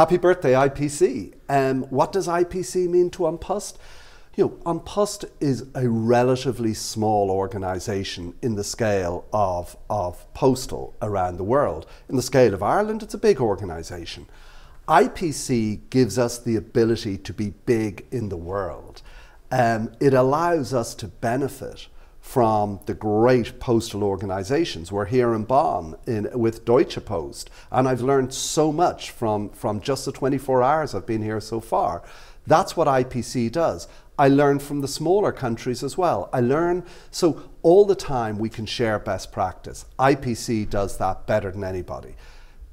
Happy birthday, IPC. Um, what does IPC mean to An Post? You know, An Post is a relatively small organisation in the scale of, of postal around the world. In the scale of Ireland, it's a big organisation. IPC gives us the ability to be big in the world. Um, it allows us to benefit from the great postal organizations. We're here in Bonn in, with Deutsche Post, and I've learned so much from, from just the 24 hours I've been here so far. That's what IPC does. I learn from the smaller countries as well. I learn, so all the time we can share best practice. IPC does that better than anybody.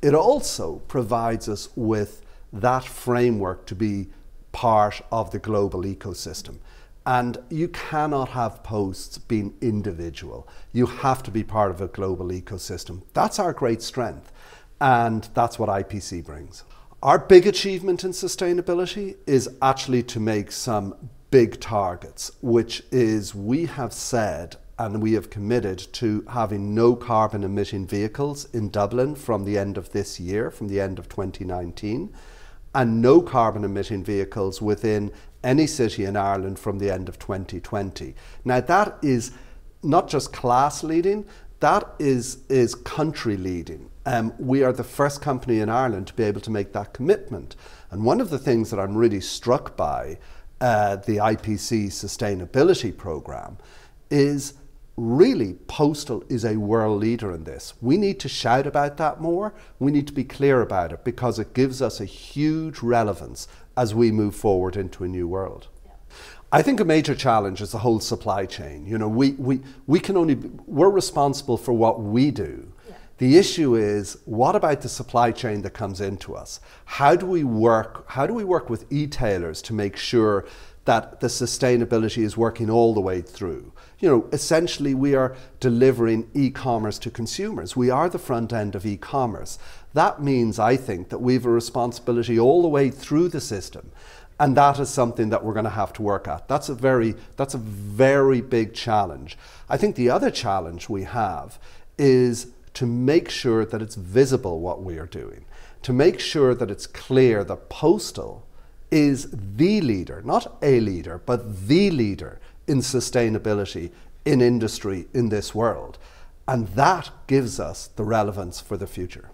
It also provides us with that framework to be part of the global ecosystem. And you cannot have posts being individual. You have to be part of a global ecosystem. That's our great strength. And that's what IPC brings. Our big achievement in sustainability is actually to make some big targets, which is we have said and we have committed to having no carbon emitting vehicles in Dublin from the end of this year, from the end of 2019 and no carbon emitting vehicles within any city in Ireland from the end of 2020. Now, that is not just class leading, that is, is country leading. Um, we are the first company in Ireland to be able to make that commitment. And one of the things that I'm really struck by uh, the IPC sustainability program is really postal is a world leader in this. We need to shout about that more. We need to be clear about it because it gives us a huge relevance as we move forward into a new world. I think a major challenge is the whole supply chain. You know, we, we, we can only, we're responsible for what we do. The issue is, what about the supply chain that comes into us? How do we work, how do we work with e-tailers to make sure that the sustainability is working all the way through. You know, essentially we are delivering e-commerce to consumers. We are the front end of e-commerce. That means, I think, that we have a responsibility all the way through the system. And that is something that we're going to have to work at. That's a very, that's a very big challenge. I think the other challenge we have is to make sure that it's visible what we are doing, to make sure that it's clear that postal is the leader, not a leader, but the leader in sustainability in industry in this world. And that gives us the relevance for the future.